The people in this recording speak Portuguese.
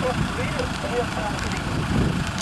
posso ver, também para um bocadinho.